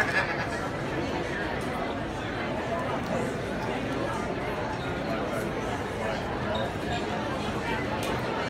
Thank you.